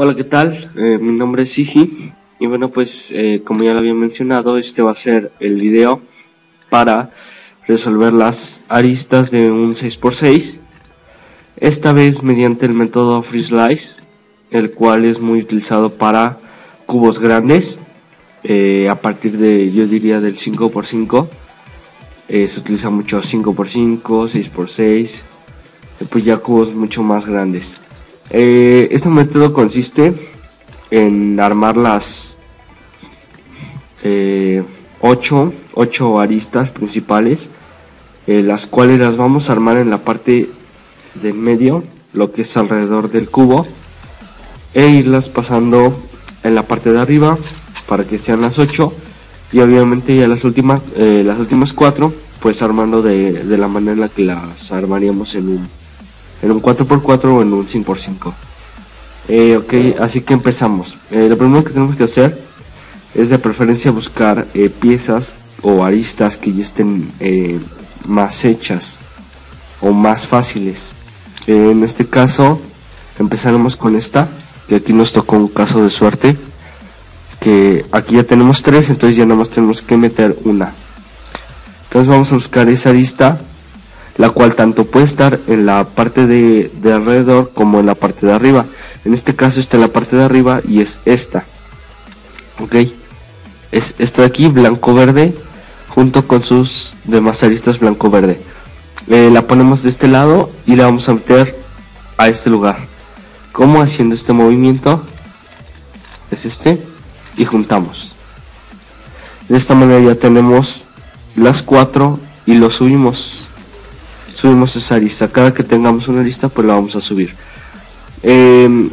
Hola, ¿qué tal? Eh, mi nombre es Sigi. Y bueno, pues eh, como ya lo había mencionado, este va a ser el video para resolver las aristas de un 6x6 esta vez mediante el método FreeSlice el cual es muy utilizado para cubos grandes. Eh, a partir de yo diría del 5x5 se utiliza mucho 5x5, 6x6 pues ya cubos mucho más grandes eh, este método consiste en armar las 8, eh, aristas principales, eh, las cuales las vamos a armar en la parte del medio, lo que es alrededor del cubo, e irlas pasando en la parte de arriba para que sean las 8 y obviamente ya las últimas las últimas 4 pues armando de, de la manera en la que las armaríamos en un en un 4x4 o en un 5x5. Eh, ok, así que empezamos. Eh, lo primero que tenemos que hacer es de preferencia buscar eh, piezas o aristas que ya estén eh, más hechas o más fáciles. en este caso empezaremos con esta, que aquí nos tocó un caso de suerte, que aquí ya tenemos tres, entonces ya nada más tenemos que meter una. Entonces vamos a buscar esa arista la cual tanto puede estar en la parte de, alrededor como en la parte de arriba. En este caso está en la parte de arriba y es esta. Ok. Es esta de aquí, blanco-verde, junto con sus demás aristas blanco-verde. Eh, la ponemos de este lado y la vamos a meter a este lugar. como Haciendo este movimiento. Es este. Y juntamos. De esta manera ya tenemos las cuatro y lo subimos subimos esa arista. Cada que tengamos una lista, pues la vamos a subir. Em,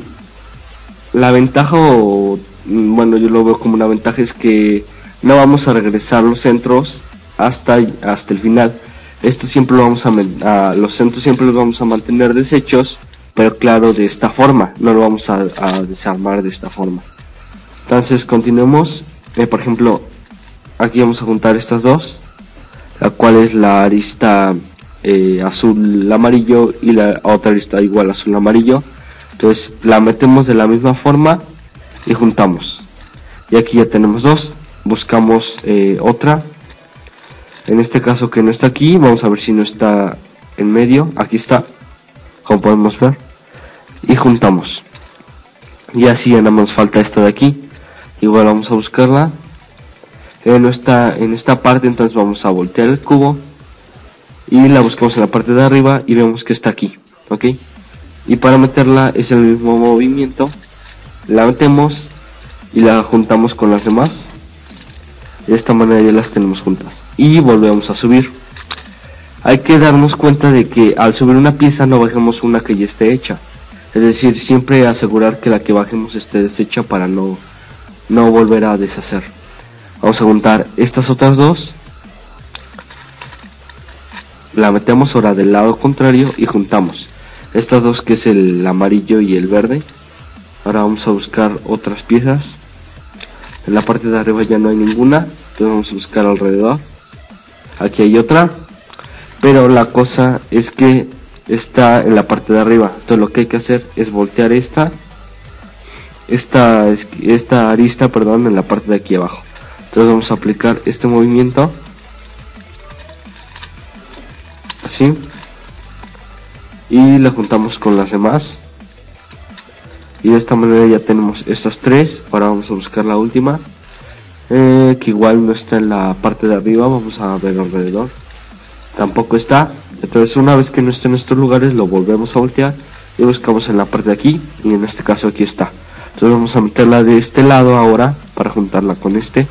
la ventaja, o, mm, bueno, yo lo veo como una ventaja, es que no vamos a regresar los centros hasta, hasta el final. Esto siempre lo vamos a, los centros siempre los vamos a mantener deshechos, pero claro, de esta forma, no lo vamos a, desarmar de esta forma. Entonces, continuemos. Eh, por ejemplo, aquí vamos a juntar estas dos, la cual es la arista eh, azul amarillo y la otra está igual azul amarillo. Entonces la metemos de la misma forma y juntamos. Y aquí ya tenemos dos. Buscamos eh, otra. En este caso que no está aquí vamos a ver si no está en medio. Aquí está como podemos ver. Y juntamos. Y así ya nada más falta esta de aquí. Igual vamos a buscarla. Eh, no está en esta parte entonces vamos a voltear el cubo y la buscamos en la parte de arriba y vemos que está aquí ok y para meterla es el mismo movimiento la metemos y la juntamos con las demás. De esta manera ya las tenemos juntas y volvemos a subir. Hay que darnos cuenta de que al subir una pieza no bajemos una que ya esté hecha. Es decir siempre asegurar que la que bajemos esté deshecha para no no volver a deshacer. Vamos a juntar estas otras dos la metemos ahora del lado contrario y juntamos. Estas dos que es el amarillo y el verde. Ahora vamos a buscar otras piezas. En la parte de arriba ya no hay ninguna entonces vamos a buscar alrededor. Aquí hay otra pero la cosa es que está en la parte de arriba. Entonces lo que hay que hacer es voltear esta esta, esta arista perdón en la parte de aquí abajo. Entonces vamos a aplicar este movimiento así y la juntamos con las demás. Y de esta manera ya tenemos estas tres. Ahora vamos a buscar la última. Eh, que igual no está en la parte de arriba. Vamos a ver alrededor. Tampoco está. Entonces una vez que no esté en estos lugares lo volvemos a voltear y buscamos en la parte de aquí. Y en este caso aquí está. Entonces vamos a meterla de este lado ahora para juntarla con este.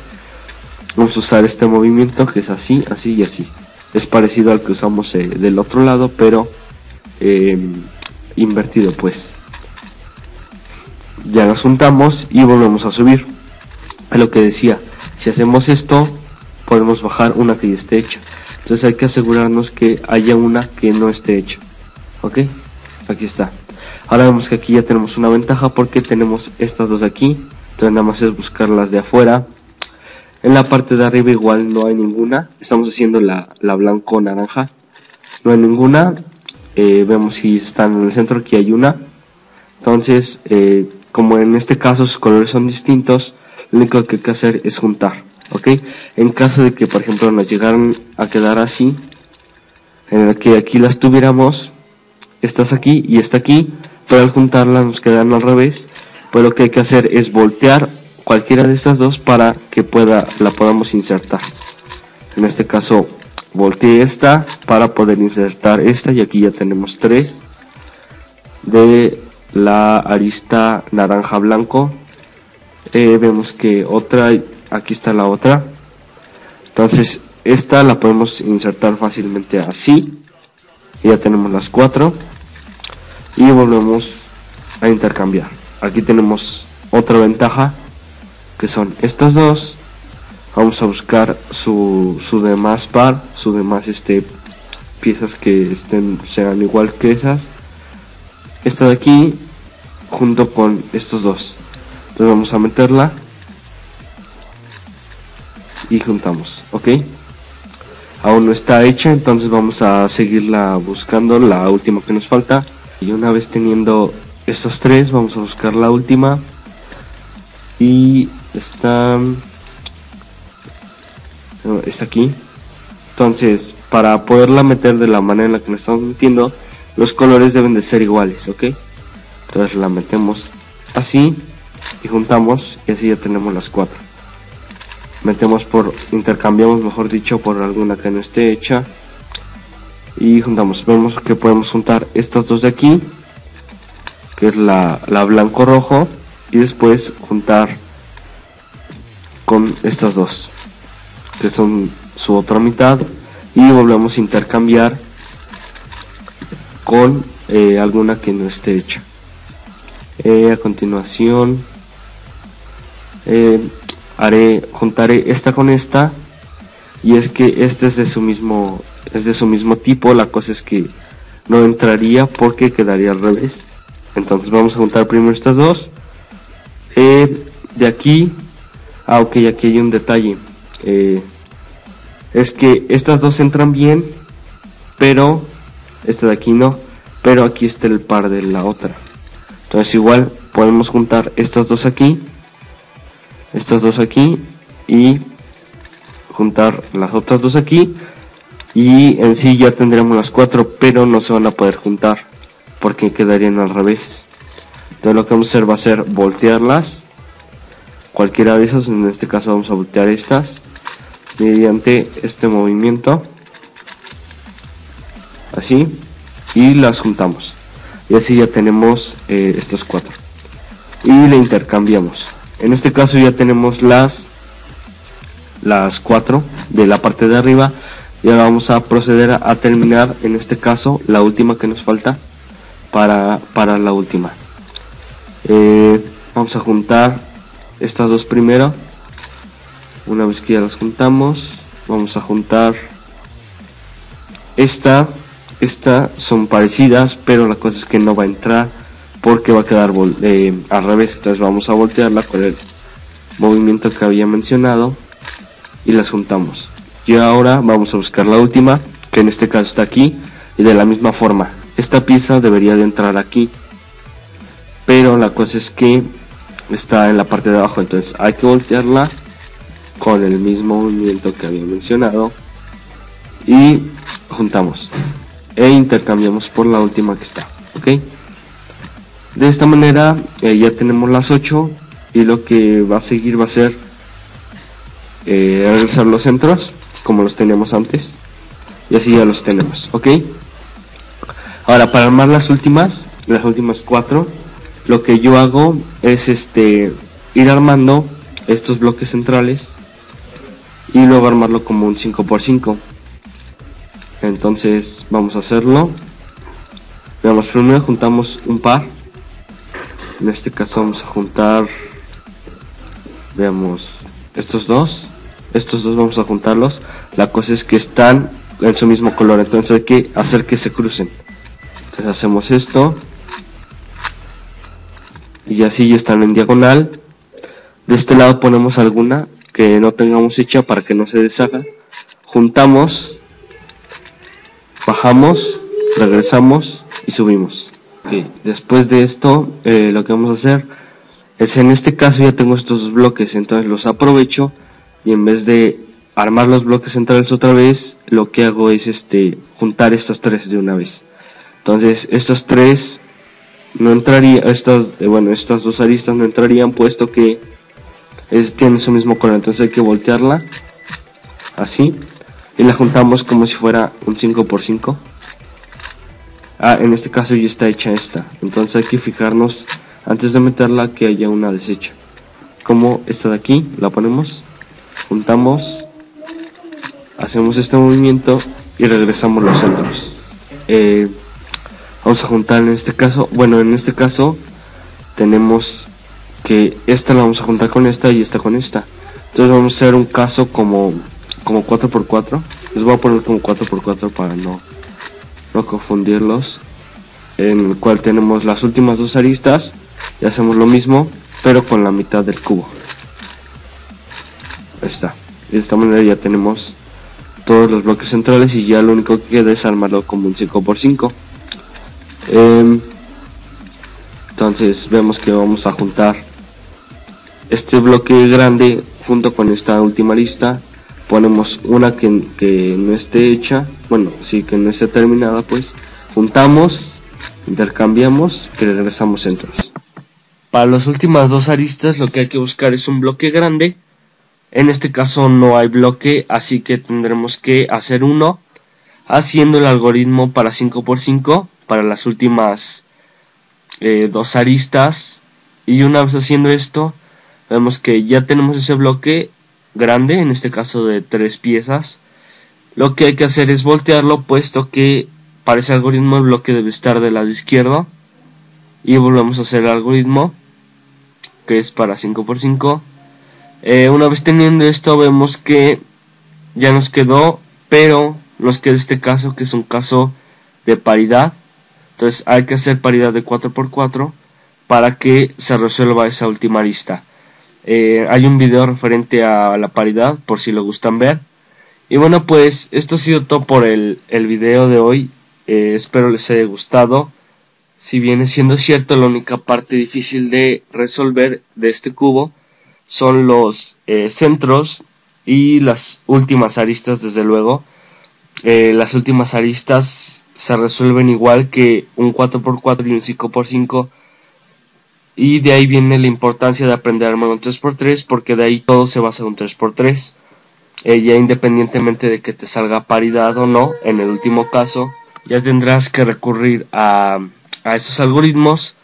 Vamos a usar este movimiento que es así así y así es parecido al que usamos eh, del otro lado pero eh, invertido pues. Ya nos juntamos y volvemos a subir. A lo que decía si hacemos esto podemos bajar una que ya esté hecha. Entonces hay que asegurarnos que haya una que no esté hecha. Ok aquí está. Ahora vemos que aquí ya tenemos una ventaja porque tenemos estas dos aquí. Entonces nada más es buscarlas de afuera en la parte de arriba igual no hay ninguna. Estamos haciendo la, blanco-naranja. No hay ninguna. Eh, vemos si están en el centro. Aquí hay una. Entonces, eh, como en este caso sus colores son distintos, lo único que hay que hacer es juntar, ¿ok? En caso de que, por ejemplo, nos llegaran a quedar así, en el que aquí las tuviéramos, estas aquí y esta aquí, pero al juntarlas nos quedan al revés, pues lo que hay que hacer es voltear cualquiera de estas dos para que pueda la podamos insertar. En este caso, volteé esta para poder insertar esta y aquí ya tenemos tres de la arista naranja blanco. Eh, vemos que otra aquí está la otra. Entonces esta la podemos insertar fácilmente así. Ya tenemos las cuatro. Y volvemos a intercambiar. Aquí tenemos otra ventaja que son estas dos. Vamos a buscar su, su demás par su demás este piezas que estén sean igual que esas. Esta de aquí junto con estos dos. Entonces vamos a meterla y juntamos ok aún no está hecha entonces vamos a seguirla buscando la última que nos falta. Y una vez teniendo estas tres vamos a buscar la última. Y está está aquí. Entonces para poderla meter de la manera en la que la estamos metiendo los colores deben de ser iguales ok entonces la metemos así y juntamos y así ya tenemos las cuatro. Metemos por intercambiamos mejor dicho por alguna que no esté hecha. Y juntamos. Vemos que podemos juntar estas dos de aquí que es la, la blanco rojo y después juntar con estas dos que son su otra mitad y volvemos a intercambiar con eh, alguna que no esté hecha. Eh, a continuación eh, haré juntaré esta con esta y es que este es de su mismo es de su mismo tipo la cosa es que no entraría porque quedaría al revés. Entonces vamos a juntar primero estas dos. De aquí ah ok aquí hay un detalle. Es que estas dos entran bien pero esta de aquí no pero aquí está el par de la otra. Entonces igual podemos juntar estas dos aquí estas dos aquí y juntar las otras dos aquí y en sí ya tendremos las cuatro pero no se van a poder juntar porque quedarían al revés. Entonces lo que vamos a hacer va a ser voltearlas cualquiera de esas en este caso vamos a voltear estas mediante este movimiento así y las juntamos. Y así ya tenemos eh, estas cuatro. Y le intercambiamos. En este caso ya tenemos las las cuatro de la parte de arriba. Y ahora vamos a proceder a, terminar en este caso la última que nos falta para, para la última. Eh, vamos a juntar estas dos primero. Una vez que ya las juntamos vamos a juntar esta. Esta son parecidas pero la cosa es que no va a entrar porque va a quedar eh, al revés. Entonces vamos a voltearla con el movimiento que había mencionado y las juntamos. Y ahora vamos a buscar la última que en este caso está aquí y de la misma forma. Esta pieza debería de entrar aquí pero la cosa es que está en la parte de abajo entonces hay que voltearla con el mismo movimiento que había mencionado y juntamos e intercambiamos por la última que está ok de esta manera eh, ya tenemos las 8 y lo que va a seguir va a ser eh, regresar los centros como los teníamos antes y así ya los tenemos ok ahora para armar las últimas las últimas cuatro lo que yo hago es este ir armando estos bloques centrales y luego armarlo como un 5x5 entonces vamos a hacerlo. Veamos primero juntamos un par. En este caso vamos a juntar veamos estos dos. Estos dos vamos a juntarlos. La cosa es que están en su mismo color entonces hay que hacer que se crucen. Entonces hacemos esto y así ya están en diagonal. De este lado ponemos alguna que no tengamos hecha para que no se deshaga. Juntamos bajamos regresamos y subimos. Después de esto eh, lo que vamos a hacer es en este caso ya tengo estos dos bloques entonces los aprovecho y en vez de armar los bloques centrales otra vez lo que hago es este juntar estos tres de una vez. Entonces estos tres no entraría estas eh, bueno estas dos aristas no entrarían puesto que es, tiene su mismo color entonces hay que voltearla así y la juntamos como si fuera un 5x5 ah en este caso ya está hecha esta entonces hay que fijarnos antes de meterla que haya una deshecha. Como esta de aquí la ponemos juntamos hacemos este movimiento y regresamos los centros. Eh, vamos a juntar en este caso bueno en este caso tenemos que esta la vamos a juntar con esta y esta con esta. Entonces vamos a hacer un caso como como 4x4 les voy a poner como 4x4 para no no confundirlos en el cual tenemos las últimas dos aristas y hacemos lo mismo pero con la mitad del cubo. Ahí está. De esta manera ya tenemos todos los bloques centrales y ya lo único que queda es armarlo como un 5x5 em, entonces vemos que vamos a juntar este bloque grande junto con esta última lista ponemos una que, que no esté hecha bueno sí que no esté terminada pues juntamos intercambiamos y regresamos centros. Para las últimas dos aristas lo que hay que buscar es un bloque grande. En este caso no hay bloque, así que tendremos que hacer uno haciendo el algoritmo para 5x5 para las últimas eh, dos aristas. Y una vez haciendo esto, vemos que ya tenemos ese bloque grande, en este caso de tres piezas. Lo que hay que hacer es voltearlo puesto que para ese algoritmo el bloque debe estar del lado izquierdo. Y volvemos a hacer el algoritmo. Que es para 5x5. Eh, una vez teniendo esto vemos que ya nos quedó. Pero nos queda este caso que es un caso de paridad. Entonces hay que hacer paridad de 4x4 para que se resuelva esa última lista. Eh, hay un video referente a la paridad por si lo gustan ver. Y bueno pues esto ha sido todo por el, el video de hoy. Eh, espero les haya gustado. Si viene siendo cierto, la única parte difícil de resolver de este cubo son los eh, centros y las últimas aristas, desde luego. Eh, las últimas aristas se resuelven igual que un 4x4 y un 5x5. Y de ahí viene la importancia de aprender a armar un 3x3 porque de ahí todo se basa en un 3x3. ya independientemente de que te salga paridad o no, en el último caso ya tendrás que recurrir a, a estos algoritmos.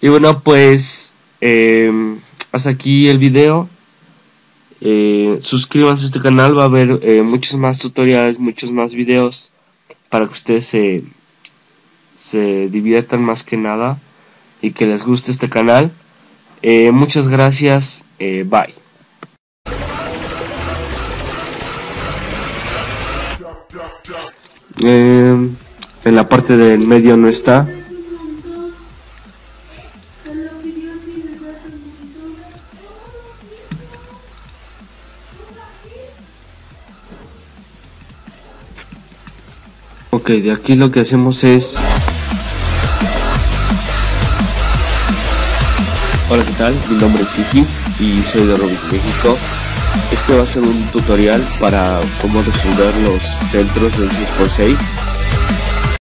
Y bueno, pues eh, hasta aquí el video. Eh, suscríbanse a este canal, va a haber eh, muchos más tutoriales, muchos más videos para que ustedes se, se diviertan más que nada y que les guste este canal. Eh, muchas gracias, bye. en la parte del medio no está ok de aquí lo que hacemos es hola qué tal mi nombre es Siki y soy de Rubik México. Este va a ser un tutorial para cómo resolver los centros del 6x6